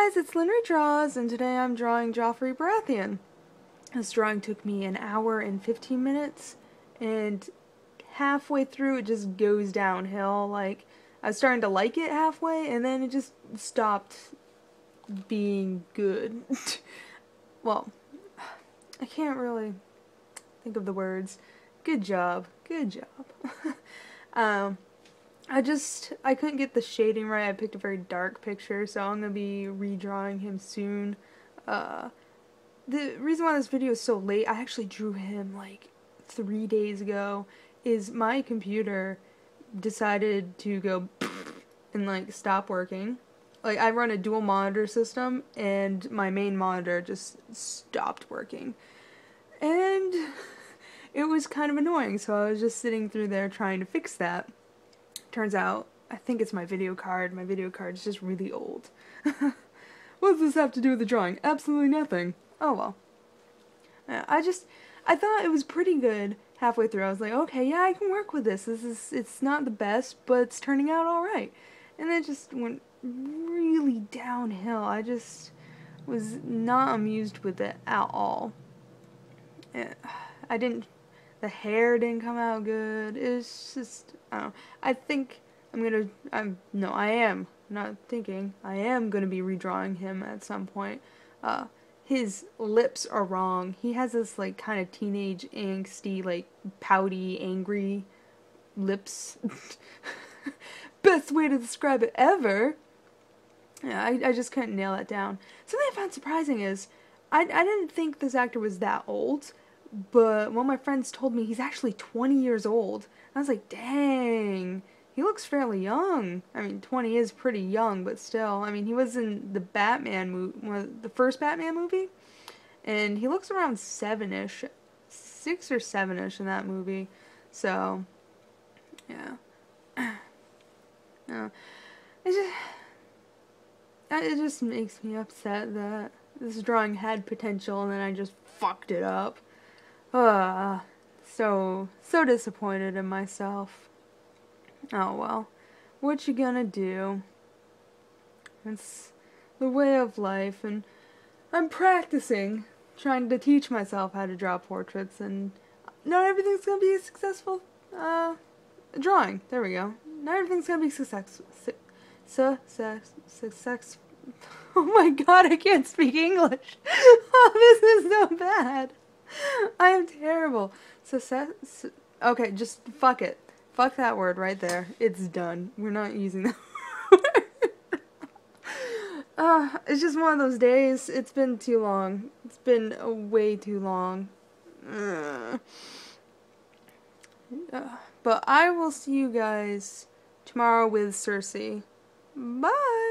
guys, it's Linry Draws, and today I'm drawing Joffrey Baratheon. This drawing took me an hour and 15 minutes, and halfway through it just goes downhill. Like, I was starting to like it halfway, and then it just stopped being good. well, I can't really think of the words. Good job. Good job. um, I just, I couldn't get the shading right. I picked a very dark picture, so I'm going to be redrawing him soon. Uh, the reason why this video is so late, I actually drew him like three days ago, is my computer decided to go and like stop working. Like I run a dual monitor system and my main monitor just stopped working. And it was kind of annoying, so I was just sitting through there trying to fix that. Turns out, I think it's my video card. My video card is just really old. what does this have to do with the drawing? Absolutely nothing. Oh well. I just, I thought it was pretty good halfway through. I was like, okay, yeah, I can work with this. This is, it's not the best, but it's turning out alright. And it just went really downhill. I just was not amused with it at all. Eh, I didn't, the hair didn't come out good. It's just, I don't know. I think I'm gonna, I'm, no, I am, not thinking, I am gonna be redrawing him at some point. Uh, his lips are wrong. He has this, like, kind of teenage, angsty, like, pouty, angry lips. Best way to describe it ever. Yeah, I, I just couldn't nail that down. Something I found surprising is, I, I didn't think this actor was that old, but one of my friends told me he's actually 20 years old. I was like, dang, he looks fairly young. I mean, 20 is pretty young, but still. I mean, he was in the Batman movie, the first Batman movie, and he looks around seven-ish, six or seven-ish in that movie. So, yeah. no, it just, it just makes me upset that this drawing had potential and then I just fucked it up. Ah, so, so disappointed in myself. Oh well, what you gonna do? It's the way of life, and I'm practicing, trying to teach myself how to draw portraits, and not everything's gonna be a successful, uh, drawing. There we go. Not everything's gonna be success, su success, success. Oh my god, I can't speak English. oh, this is so bad. I am terrible. Success. Okay, just fuck it. Fuck that word right there. It's done. We're not using that uh, it's just one of those days. It's been too long. It's been way too long. Uh, but I will see you guys tomorrow with Cersei. Bye!